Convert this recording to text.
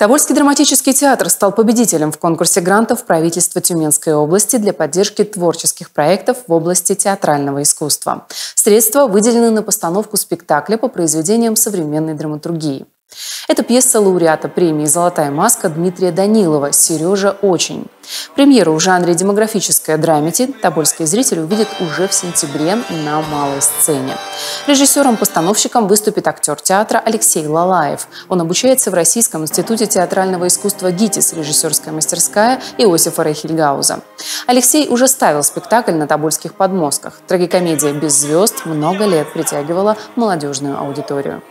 Тобольский драматический театр стал победителем в конкурсе грантов правительства Тюменской области для поддержки творческих проектов в области театрального искусства. Средства выделены на постановку спектакля по произведениям современной драматургии. Это пьеса лауреата премии «Золотая маска» Дмитрия Данилова «Сережа очень». Премьеру в жанре демографическая драмеди тобольские зрители увидят уже в сентябре на малой сцене. Режиссером-постановщиком выступит актер театра Алексей Лалаев. Он обучается в Российском институте театрального искусства ГИТИС, режиссерская мастерская Иосифа Рейхельгауза. Алексей уже ставил спектакль на тобольских подмостках. Трагикомедия «Без звезд» много лет притягивала молодежную аудиторию.